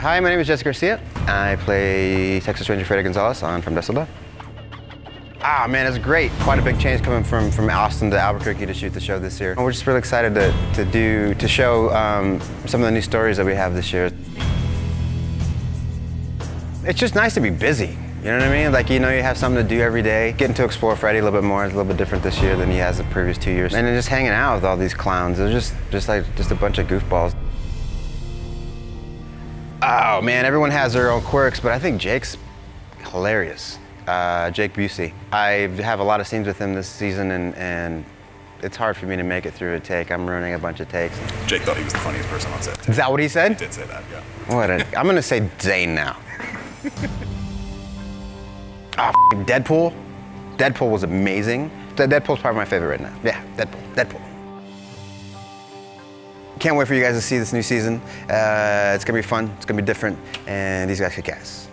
Hi, my name is Jesse Garcia. I play Texas Ranger Freddie Gonzalez on From Dawn. Ah, man, it's great. Quite a big change coming from, from Austin to Albuquerque to shoot the show this year. And we're just really excited to, to do, to show um, some of the new stories that we have this year. It's just nice to be busy. You know what I mean? Like, you know, you have something to do every day. Getting to explore Freddie a little bit more is a little bit different this year than he has the previous two years. And then just hanging out with all these clowns. They're just, just like, just a bunch of goofballs. Oh, man, everyone has their own quirks, but I think Jake's hilarious. Uh, Jake Busey. I have a lot of scenes with him this season, and, and it's hard for me to make it through a take. I'm ruining a bunch of takes. Jake thought he was the funniest person on set. Is that what he said? He did say that, yeah. What? A, I'm gonna say Zane now. Ah, Deadpool. Deadpool was amazing. Deadpool's probably my favorite right now. Yeah, Deadpool. Deadpool. Can't wait for you guys to see this new season. Uh, it's gonna be fun. It's gonna be different, and these guys kick ass.